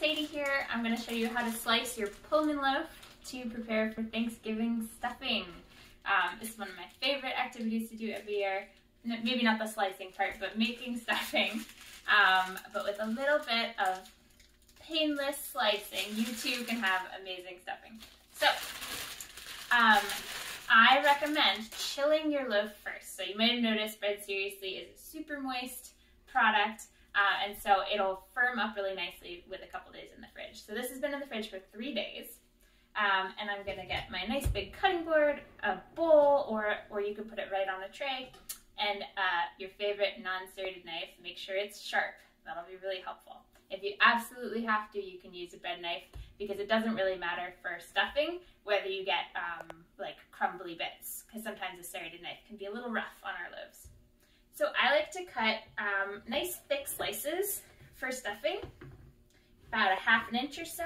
Sadie here. I'm going to show you how to slice your Pullman loaf to prepare for Thanksgiving stuffing. Um, this is one of my favorite activities to do every year. Maybe not the slicing part, but making stuffing. Um, but with a little bit of painless slicing, you too can have amazing stuffing. So, um, I recommend chilling your loaf first. So you might have noticed Bread Seriously is a super moist product. Uh, and so it'll firm up really nicely with a couple days in the fridge. So this has been in the fridge for three days. Um, and I'm gonna get my nice big cutting board, a bowl, or, or you can put it right on a tray, and uh, your favorite non-serrated knife. Make sure it's sharp. That'll be really helpful. If you absolutely have to, you can use a bread knife because it doesn't really matter for stuffing whether you get um, like crumbly bits because sometimes a serrated knife can be a little rough on our loaves. So I like to cut um, nice thick slices for stuffing, about a half an inch or so.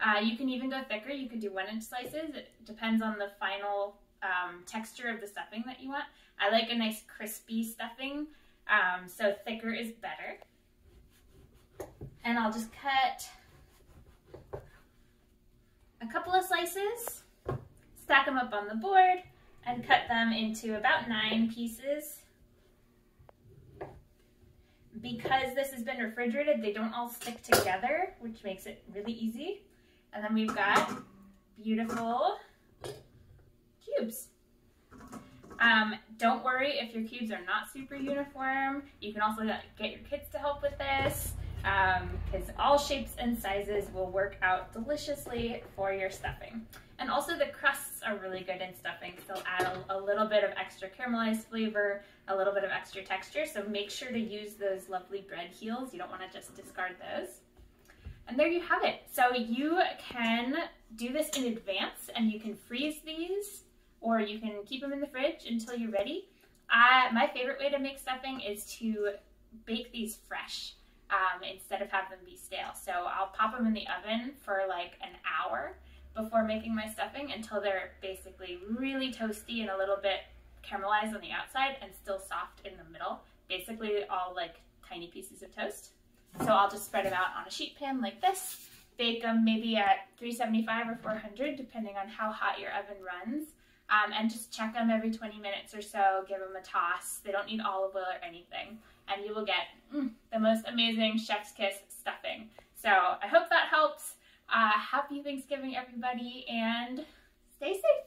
Uh, you can even go thicker. You could do one inch slices. It depends on the final um, texture of the stuffing that you want. I like a nice crispy stuffing, um, so thicker is better. And I'll just cut a couple of slices, stack them up on the board, and cut them into about nine pieces because this has been refrigerated, they don't all stick together, which makes it really easy. And then we've got beautiful cubes. Um, don't worry if your cubes are not super uniform. You can also get your kids to help with this because um, all shapes and sizes will work out deliciously for your stuffing. And also the crusts are really good in stuffing. They'll add a, a, little bit of extra caramelized flavor, a little bit of extra texture. So make sure to use those lovely bread heels. You don't want to just discard those. And there you have it. So you can do this in advance and you can freeze these or you can keep them in the fridge until you're ready. I, my favorite way to make stuffing is to bake these fresh um, instead of have them be stale. So I'll pop them in the oven for like an hour before making my stuffing until they're basically really toasty and a little bit caramelized on the outside and still soft in the middle. Basically all like tiny pieces of toast. So I'll just spread them out on a sheet pan like this, bake them maybe at 375 or 400 depending on how hot your oven runs. Um, and just check them every 20 minutes or so, give them a toss. They don't need olive oil or anything. And you will get mm, the most amazing chef's kiss stuffing. So I hope that helps. Uh, happy Thanksgiving, everybody, and stay safe.